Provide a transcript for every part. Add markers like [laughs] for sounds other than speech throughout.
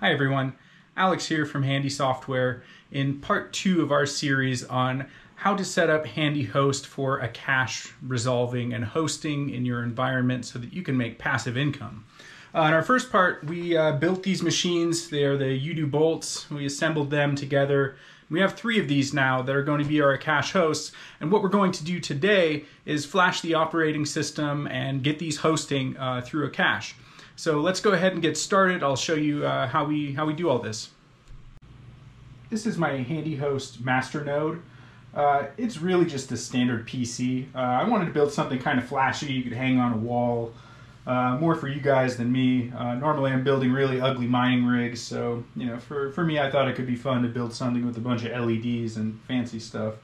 Hi everyone, Alex here from Handy Software in part two of our series on how to set up Handy Host for Akash resolving and hosting in your environment so that you can make passive income. Uh, in our first part, we uh, built these machines. They are the Udoo bolts. We assembled them together. We have three of these now that are going to be our cache hosts. And what we're going to do today is flash the operating system and get these hosting uh, through Akash. So let's go ahead and get started. I'll show you uh, how, we, how we do all this. This is my HandyHost master node. Uh, it's really just a standard PC. Uh, I wanted to build something kind of flashy you could hang on a wall. Uh, more for you guys than me. Uh, normally I'm building really ugly mining rigs, so you know, for, for me I thought it could be fun to build something with a bunch of LEDs and fancy stuff.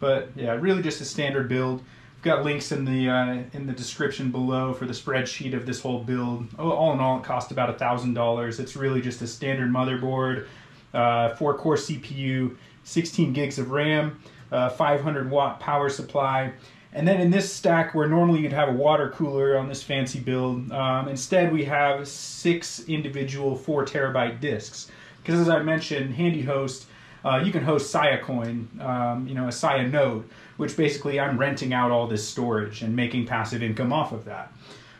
But yeah, really just a standard build got links in the uh, in the description below for the spreadsheet of this whole build. All in all, it cost about a thousand dollars. It's really just a standard motherboard, uh, four core CPU, 16 gigs of RAM, uh, 500 watt power supply. And then in this stack, where normally you'd have a water cooler on this fancy build, um, instead we have six individual four terabyte disks. Because as I mentioned, HandyHost uh, you can host Siacoin, um, you know, a Sia node, which basically I'm renting out all this storage and making passive income off of that.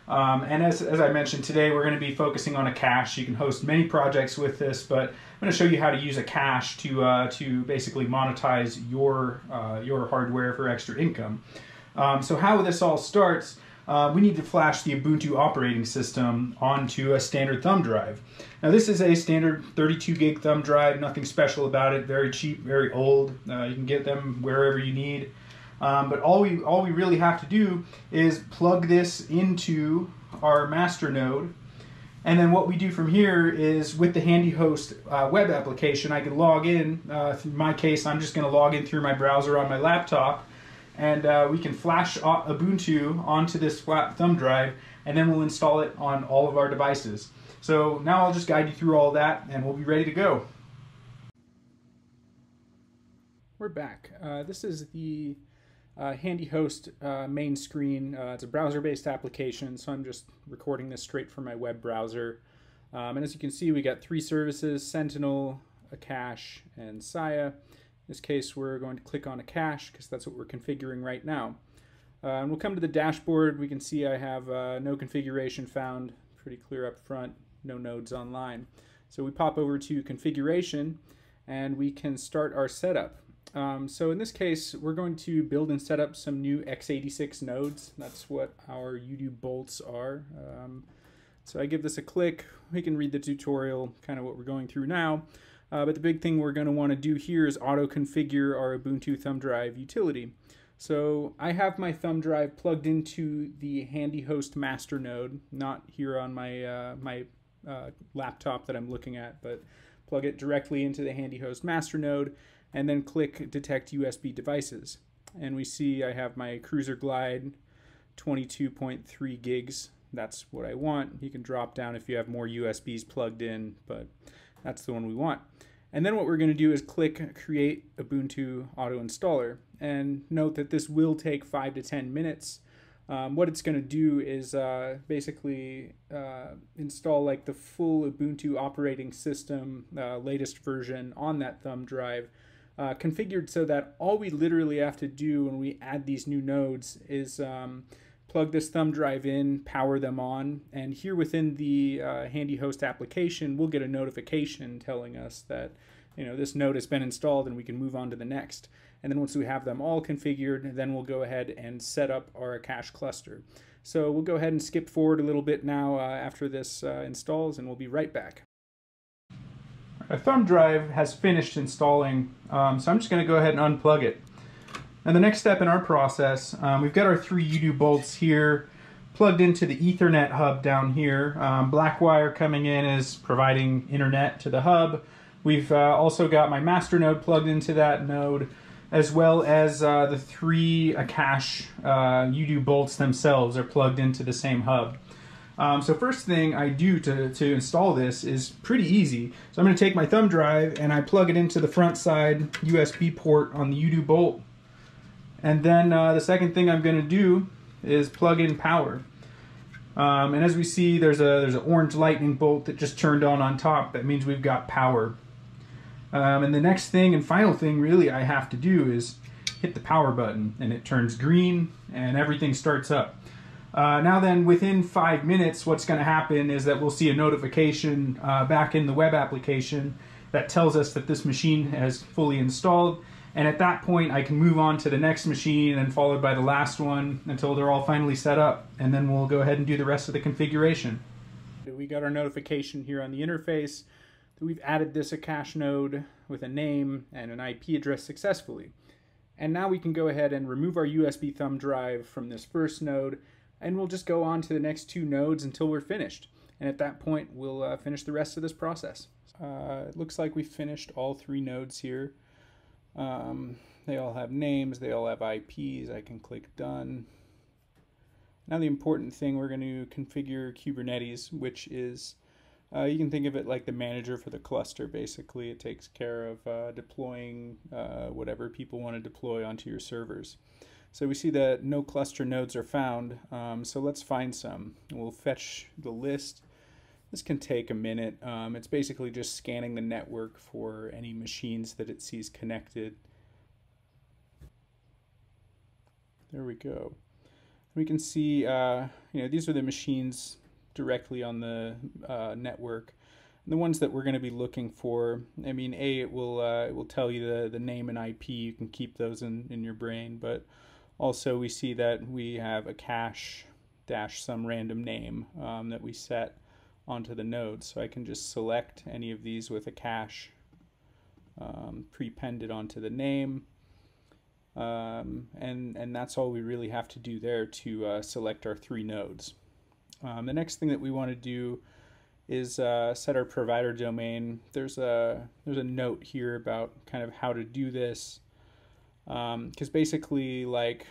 Um, and as, as I mentioned today, we're going to be focusing on Akash. You can host many projects with this, but I'm going to show you how to use Akash to uh, to basically monetize your uh, your hardware for extra income. Um, so how this all starts uh, we need to flash the Ubuntu operating system onto a standard thumb drive. Now this is a standard 32 gig thumb drive, nothing special about it, very cheap, very old. Uh, you can get them wherever you need. Um, but all we, all we really have to do is plug this into our master node and then what we do from here is with the HandyHost uh, web application, I can log in. Uh, in my case, I'm just going to log in through my browser on my laptop and uh, we can flash Ubuntu onto this flat thumb drive and then we'll install it on all of our devices. So now I'll just guide you through all that and we'll be ready to go. We're back. Uh, this is the uh, HandyHost uh, main screen. Uh, it's a browser-based application, so I'm just recording this straight from my web browser. Um, and as you can see, we got three services, Sentinel, Akash, and Sia. In this case, we're going to click on Akash because that's what we're configuring right now. Uh, and we'll come to the dashboard. We can see I have uh, no configuration found, pretty clear up front, no nodes online. So we pop over to configuration and we can start our setup. Um, so in this case, we're going to build and set up some new x86 nodes. That's what our Udoo bolts are. Um, so I give this a click. We can read the tutorial, kind of what we're going through now. Uh, but the big thing we're going to want to do here is auto configure our Ubuntu thumb drive utility. So I have my thumb drive plugged into the HandyHost master node, not here on my, uh, my uh, laptop that I'm looking at, but plug it directly into the HandyHost master node and then click detect USB devices. And we see I have my Cruzer Glide 22.3 gigs. That's what I want. You can drop down if you have more USBs plugged in, but that's the one we want. And then what we're going to do is click Create Ubuntu Auto Installer. And note that this will take 5 to 10 minutes. Um, what it's going to do is uh, basically uh, install like the full Ubuntu operating system uh, latest version on that thumb drive uh, configured so that all we literally have to do when we add these new nodes is um, plug this thumb drive in, power them on, and here within the uh, HandyHost application, we'll get a notification telling us that you know this node has been installed and we can move on to the next. And then once we have them all configured, then we'll go ahead and set up our cache cluster. So we'll go ahead and skip forward a little bit now uh, after this uh, installs, and we'll be right back. Our thumb drive has finished installing, um, so I'm just going to go ahead and unplug it. Now the next step in our process, um, we've got our three Udoo bolts here plugged into the Ethernet hub down here. Um, Blackwire coming in is providing internet to the hub. We've uh, also got my master node plugged into that node, as well as uh, the three Akash uh, Udoo bolts themselves are plugged into the same hub. Um, so first thing I do to, to install this is pretty easy. So I'm going to take my thumb drive and I plug it into the front side USB port on the Udoo bolt and then uh, the second thing I'm going to do is plug in power. Um, and as we see, there's a there's an orange lightning bolt that just turned on on top. That means we've got power. Um, and the next thing and final thing really I have to do is hit the power button and it turns green and everything starts up. Uh, now then, within five minutes, what's going to happen is that we'll see a notification uh, back in the web application that tells us that this machine has fully installed. And at that point, I can move on to the next machine and followed by the last one until they're all finally set up. And then we'll go ahead and do the rest of the configuration. We got our notification here on the interface that we've added this Akash node with a name and an IP address successfully. And now we can go ahead and remove our USB thumb drive from this first node and we'll just go on to the next two nodes until we're finished. And at that point, we'll uh, finish the rest of this process. Uh, it looks like we finished all three nodes here. Um, they all have names, they all have IPs. I can click done. Now the important thing, we're going to configure Kubernetes, which is, uh, you can think of it like the manager for the cluster, basically. It takes care of uh, deploying uh, whatever people want to deploy onto your servers. So we see that no cluster nodes are found, um, so let's find some. We'll fetch the list. This can take a minute. Um, it's basically just scanning the network for any machines that it sees connected. There we go. We can see, uh, you know, these are the machines directly on the uh, network. the ones that we're going to be looking for, I mean, A, it will, uh, it will tell you the, the name and IP. You can keep those in, in your brain, but also, we see that we have Akash dash some random name um, that we set onto the node. So I can just select any of these with Akash um, prepended onto the name. Um, and, and that's all we really have to do there to uh, select our three nodes. Um, the next thing that we want to do is uh, set our provider domain. There's a, there's a note here about kind of how to do this because um, basically like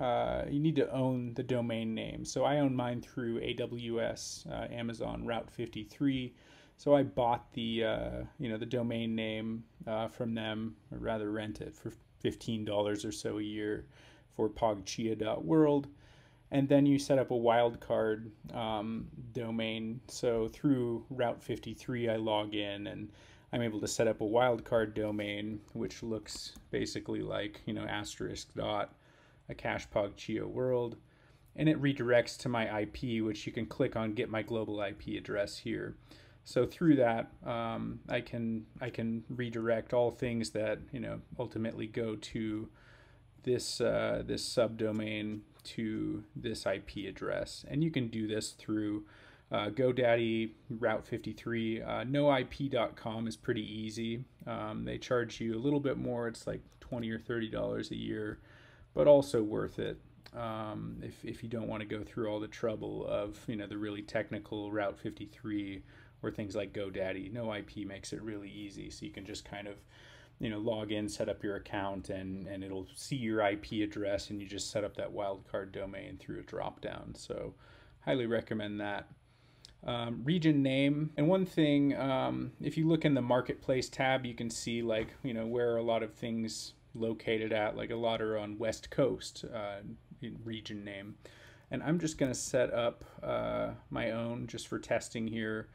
uh, you need to own the domain name. So I own mine through AWS, uh, Amazon Route 53. So I bought the uh, you know the domain name uh, from them, or rather rent it for fifteen dollars or so a year for pogchia.world. And then you set up a wildcard um, domain. So through Route 53, I log in and I'm able to set up a wildcard domain, which looks basically like, you know, asterisk dot Akash pogchia world. And it redirects to my IP, which you can click on get my global IP address here. So through that, um, I can I can redirect all things that you know ultimately go to this uh, this subdomain to this IP address, and you can do this through uh, GoDaddy Route 53. Uh, noip.com is pretty easy. Um, they charge you a little bit more. It's like 20 or 30 dollars a year, but also worth it um, if, if you don't want to go through all the trouble of you know the really technical Route 53 or things like GoDaddy. NoIP makes it really easy, so you can just kind of you know log in, set up your account, and and it'll see your IP address, and you just set up that wildcard domain through a dropdown. So highly recommend that um, region name. And one thing, um, if you look in the marketplace tab, you can see like, you know, where a lot of things located at, like a lot are on West Coast uh, region name. And I'm just going to set up uh, my own just for testing here,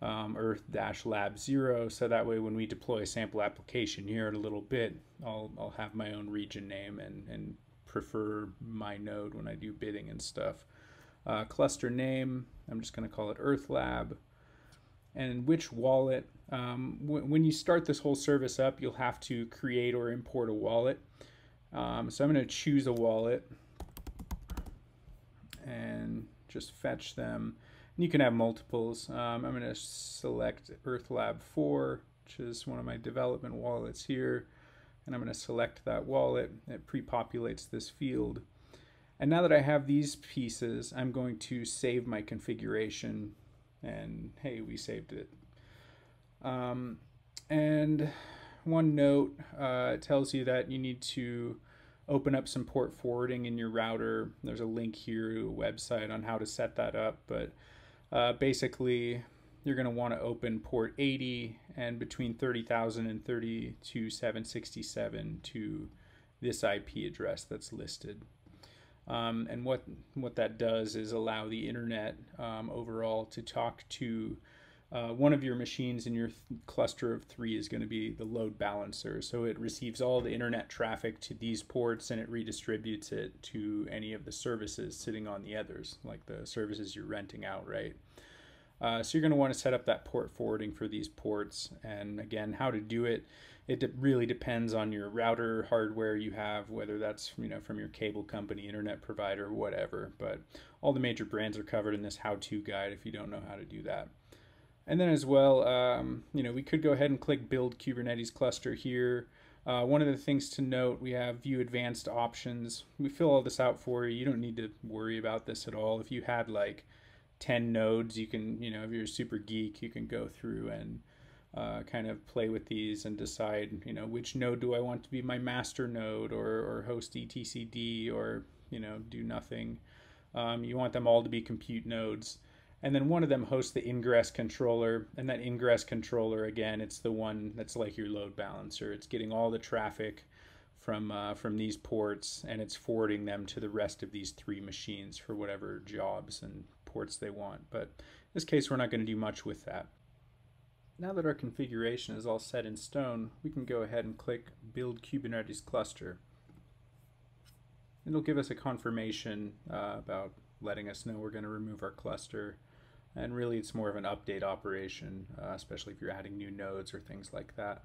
um, Earth-Lab 0, so that way when we deploy a sample application here in a little bit, I'll, I'll have my own region name and, and prefer my node when I do bidding and stuff. Uh, cluster name, I'm just going to call it Earth Lab. And which wallet, um, when you start this whole service up, you'll have to create or import a wallet. Um, so I'm going to choose a wallet and just fetch them. And you can have multiples. Um, I'm going to select Earth Lab 4, which is one of my development wallets here. And I'm going to select that wallet. It pre-populates this field. And now that I have these pieces, I'm going to save my configuration and hey, we saved it. Um, and one note, uh, tells you that you need to open up some port forwarding in your router. There's a link here to a website on how to set that up, but uh, basically you're going to want to open port 80 and between 30,000 and 32,767 to this IP address that's listed. Um, and what what that does is allow the internet um, overall to talk to uh, one of your machines in your th- cluster of three is going to be the load balancer. So it receives all the internet traffic to these ports and it redistributes it to any of the services sitting on the others, like the services you're renting out, right? Uh, so you're going to want to set up that port forwarding for these ports. And again, how to do it, it de- really depends on your router hardware you have, whether that's you know from your cable company, internet provider, whatever. But all the major brands are covered in this how-to guide if you don't know how to do that. And then as well, um, you know, we could go ahead and click Build Kubernetes Cluster here. Uh, one of the things to note, we have View Advanced Options. We fill all this out for you. You don't need to worry about this at all. If you had like 10 nodes, you can, you know, if you're a super geek, you can go through and uh, kind of play with these and decide, you know, which node do I want to be my master node or, or host etcd or, you know, do nothing. Um, you want them all to be compute nodes and then one of them hosts the ingress controller and that ingress controller again it's the one that's like your load balancer it's getting all the traffic from uh, from these ports and it's forwarding them to the rest of these three machines for whatever jobs and ports they want but in this case we're not going to do much with that. Now that our configuration is all set in stone we can go ahead and click build kubernetes cluster. It'll give us a confirmation uh, about letting us know we're going to remove our cluster. And really it's more of an update operation, uh, especially if you're adding new nodes or things like that.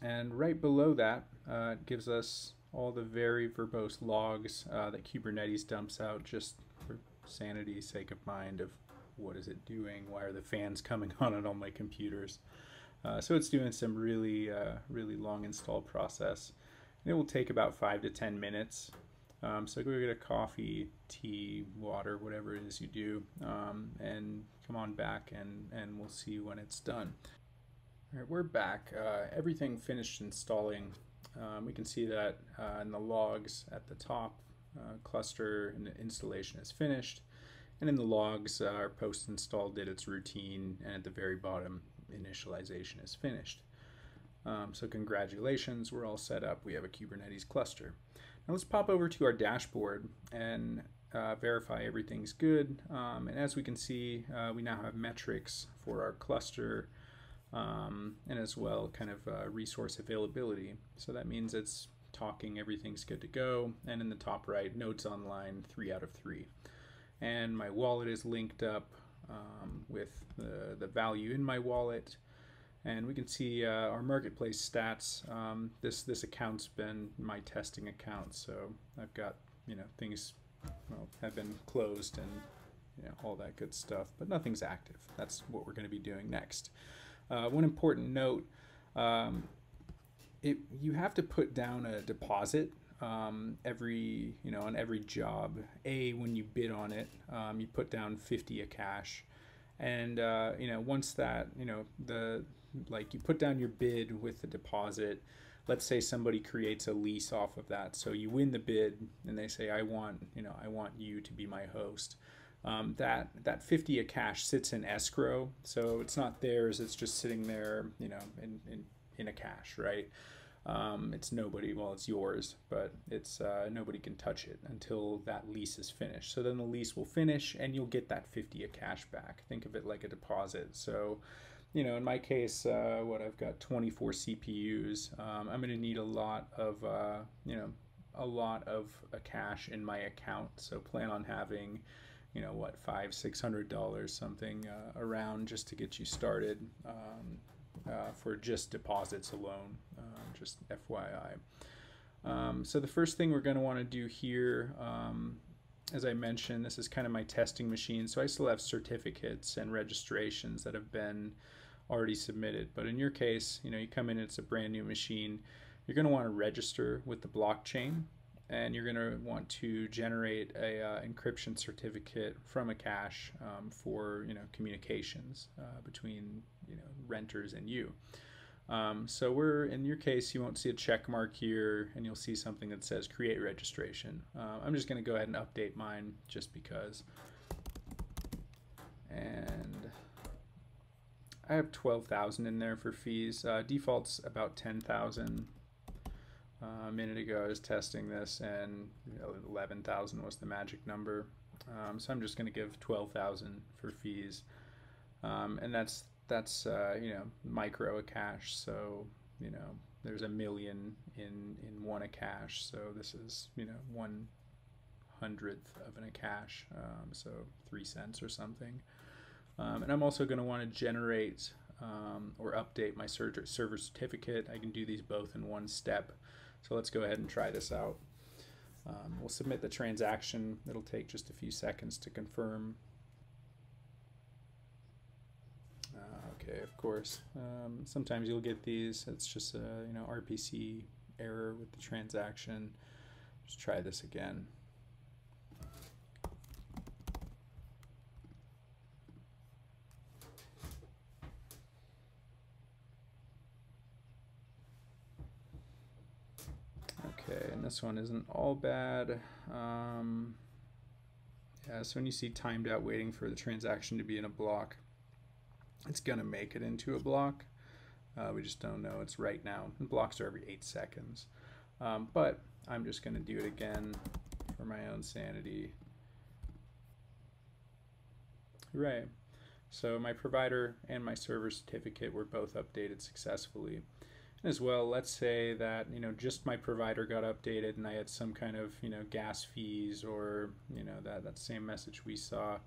And right below that, uh, it gives us all the very verbose logs uh, that Kubernetes dumps out just for sanity's sake of mind of what is it doing, why are the fans coming [laughs] on on all my computers. Uh, so it's doing some really, uh, really long install process. And it will take about five to 10 minutes um, so go get a coffee, tea, water, whatever it is you do, um, and come on back and, and we'll see when it's done. All right, we're back. Uh, everything finished installing. Um, we can see that uh, in the logs at the top, uh, cluster and installation is finished. And in the logs, our post install did its routine, and at the very bottom, initialization is finished. Um, so congratulations, we're all set up. We have a Kubernetes cluster. Now let's pop over to our dashboard and uh, verify everything's good. Um, and as we can see, uh, we now have metrics for our cluster um, and as well kind of uh, resource availability. So that means it's talking everything's good to go. And in the top right, nodes online, three out of three. And my wallet is linked up um, with the, the value in my wallet and we can see uh, our marketplace stats. Um, this this account's been my testing account, so I've got you know things well, have been closed and you know all that good stuff, but nothing's active. That's what we're going to be doing next. Uh, one important note: um, it you have to put down a deposit um, every you know on every job. A when you bid on it, um, you put down 50 Akash, and uh, you know once that you know the like you put down your bid with the deposit let's say somebody creates a lease off of that. So you win the bid and they say i want you know i want you to be my host. Um, that that 50 Akash sits in escrow. So it's not theirs it's just sitting there you know in, in, in Akash right um, it's nobody well it's yours but it's uh, nobody can touch it until that lease is finished so then the lease will finish and you'll get that 50 Akash back think of it like a deposit so you know, in my case, uh, what I've got 24 CPUs. Um, I'm going to need a lot of, uh, you know, a lot of Akash in my account. So plan on having, you know, what five, six hundred dollars something uh, around just to get you started um, uh, for just deposits alone. Um, just FYI. Um, so the first thing we're going to want to do here um, as I mentioned, this is kind of my testing machine, so I still have certificates and registrations that have been already submitted. But in your case, you know, you come in, it's a brand new machine. You're going to want to register with the blockchain and you're going to want to generate a uh, encryption certificate from Akash um, for you know communications uh, between you know renters and you. Um, so we're in your case, you won't see a check mark here, and you'll see something that says create registration. Uh, I'm just going to go ahead and update mine just because. And I have 12,000 in there for fees. Uh, default's about 10,000. Uh, a minute ago, I was testing this, and you know, 11,000 was the magic number. Um, so I'm just going to give 12,000 for fees, um, and that's that's uh, you know micro Akash. So you know there's a million in in one Akash. So this is you know one hundredth of an Akash, um, so three cents or something. Um, and I'm also going to want to generate um, or update my server certificate. I can do these both in one step. So let's go ahead and try this out. Um, we'll submit the transaction. It'll take just a few seconds to confirm. Uh, okay, of course. Um, sometimes you'll get these. It's just a you know RPC error with the transaction. Just try this again. Okay, and this one isn't all bad. Um, yeah, so when you see timed out waiting for the transaction to be in a block, it's going to make it into a block. Uh, we just don't know it's right now. And blocks are every eight seconds. Um, but I'm just going to do it again for my own sanity. Hooray. So my provider and my server certificate were both updated successfully as well let's say that you know just my provider got updated and i had some kind of you know gas fees or you know that that same message we saw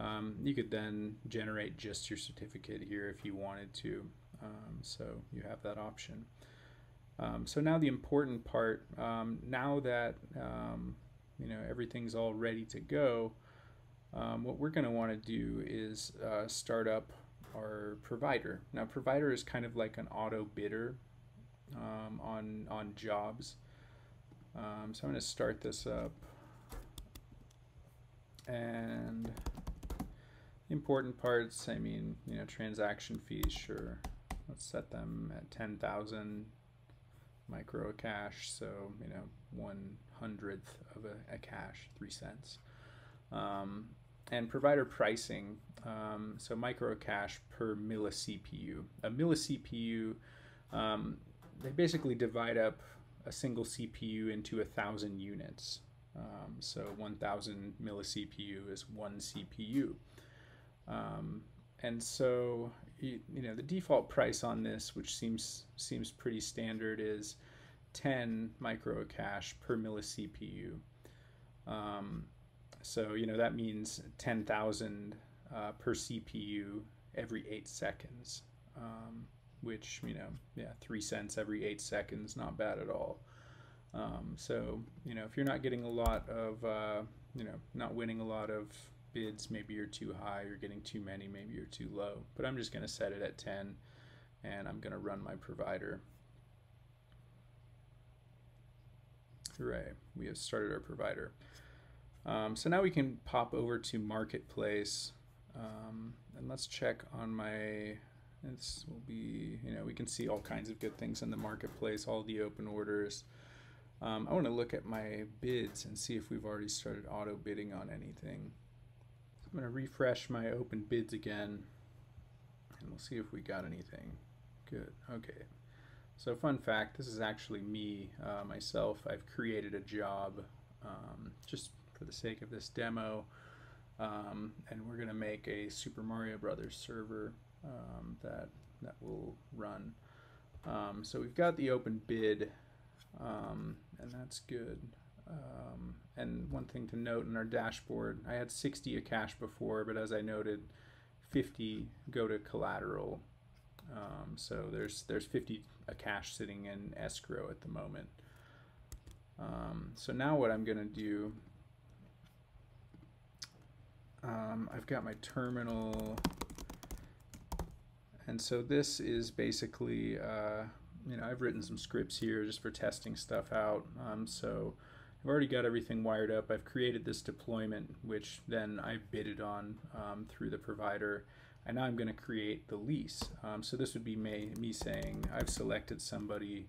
um, you could then generate just your certificate here if you wanted to um, so you have that option um, so now the important part um, now that um, you know everything's all ready to go um, what we're going to want to do is uh, start up our provider. Now, provider is kind of like an auto bidder on on jobs. So I'm going to start this up. And important parts, I mean, you know, transaction fees, sure. Let's set them at 10,000 micro Akash, so, you know, one hundredth of a, Akash, three cents. Um, and provider pricing, um, so micro cache per millicpu. A millicpu um, they basically divide up a single CPU into a thousand units. Um, so 1000 millicpu is one CPU. Um, and so you, you, know the default price on this, which seems seems pretty standard, is 10 micro cache per millicpu. Um, so you know that means 10,000 uh, per CPU every eight seconds. Um, which you know yeah three cents every eight seconds not bad at all um, so you know if you're not getting a lot of uh, you know not winning a lot of bids maybe you're too high you're getting too many maybe you're too low but I'm just going to set it at 10 and I'm going to run my provider hooray we have started our provider um, so now we can pop over to marketplace um, and let's check on my this will be, you know, we can see all kinds of good things in the marketplace, all the open orders. Um, I want to look at my bids and see if we've already started auto bidding on anything. I'm going to refresh my open bids again and we'll see if we got anything. Good. Okay. So fun fact, this is actually me, uh, myself. I've created a job um, just for the sake of this demo. Um, and we're going to make a Super Mario Brothers server um, that that will run. Um, so we've got the open bid, um, and that's good. Um, and one thing to note in our dashboard, I had 60 Akash before, but as I noted, 50 go to collateral. Um, so there's there's 50 Akash sitting in escrow at the moment. Um, so now what I'm going to do, I've got my terminal and so this is basically, uh, you know, I've written some scripts here just for testing stuff out. Um, so I've already got everything wired up. I've created this deployment, which then I've bidded on um, through the provider. And now I'm going to create the lease. Um, so this would be me, me saying I've selected somebody,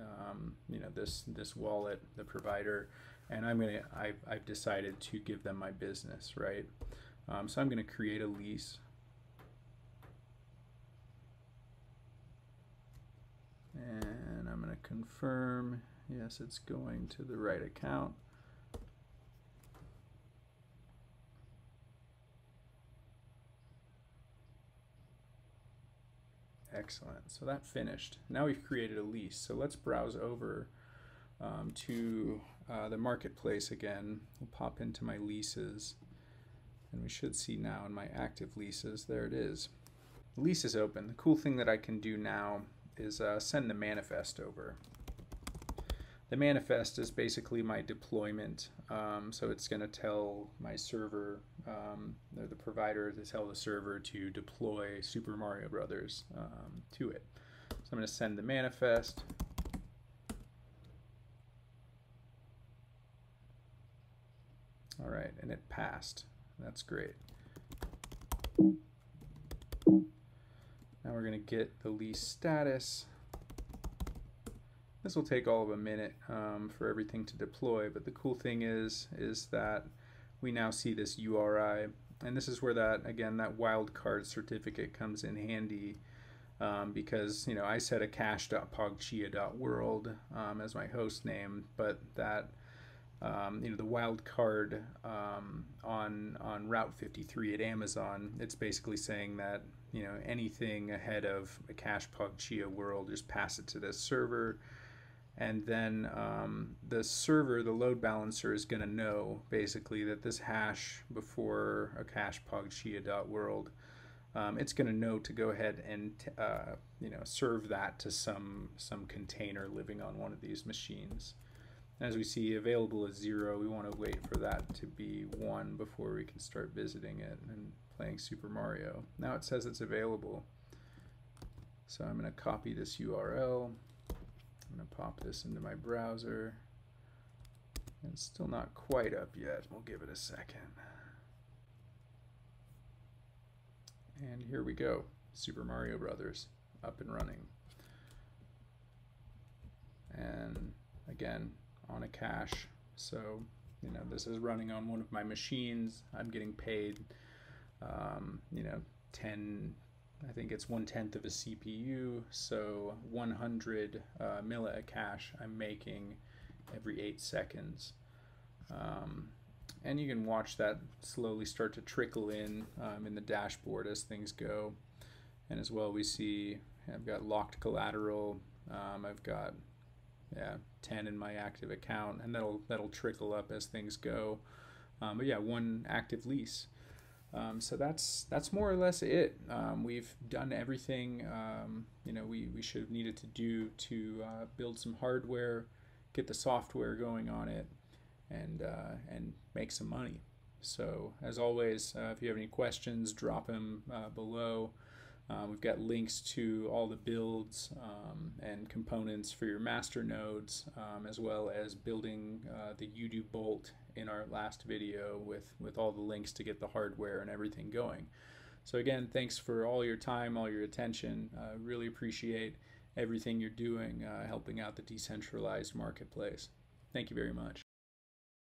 um, you know, this this wallet, the provider, and I'm gonna I've, I've decided to give them my business, right? Um, so I'm going to create a lease. And I'm going to confirm. Yes, it's going to the right account. Excellent. So that finished. Now we've created a lease. So let's browse over um, to uh, the marketplace again. We'll pop into my leases. And we should see now in my active leases, there it is. The lease is open. The cool thing that I can do now is uh, send the manifest over. The manifest is basically my deployment. Um, so it's going to tell my server, um, the, provider, to tell the server to deploy Super Mario Brothers um, to it. So I'm going to send the manifest. All right, and it passed. That's great. Now we're going to get the lease status. This will take all of a minute um, for everything to deploy, but the cool thing is, is that we now see this URI, and this is where that, again, that wildcard certificate comes in handy um, because, you know, I set akash.pogchia.world um, as my host name, but that, um, you know, the wildcard um, on, on Route 53 at Amazon, it's basically saying that, you know, anything ahead of Akash pogchia world, just pass it to this server, and then um, the server, the load balancer, is going to know basically that this hash before akash pogchia.world, um, it's going to know to go ahead and uh, you know serve that to some some container living on one of these machines. As we see, available is zero. We want to wait for that to be one before we can start visiting it and playing Super Mario. Now it says it's available. So I'm going to copy this URL. I'm going to pop this into my browser. It's still not quite up yet. We'll give it a second. And here we go. Super Mario Brothers up and running. And again, on Akash. So, you know, this is running on one of my machines. I'm getting paid, um, you know, 10, I think it's one tenth of a CPU, so 100 uh, milli cache I'm making every eight seconds. Um, and you can watch that slowly start to trickle in um, in the dashboard as things go. And as well, we see I've got locked collateral. Um, I've got yeah 10 in my active account, and that'll that'll trickle up as things go. Um, but yeah, one active lease. Um, so that's that's more or less it. Um, we've done everything um, you know we, we should have needed to do to uh, build some hardware, get the software going on it, and uh, and make some money. So as always, uh, if you have any questions, drop them uh, below. Uh, we've got links to all the builds um, and components for your master nodes, um, as well as building uh, the Udoo bolt in our last video with, with all the links to get the hardware and everything going. So again, thanks for all your time, all your attention. Uh, really appreciate everything you're doing, uh, helping out the decentralized marketplace. Thank you very much.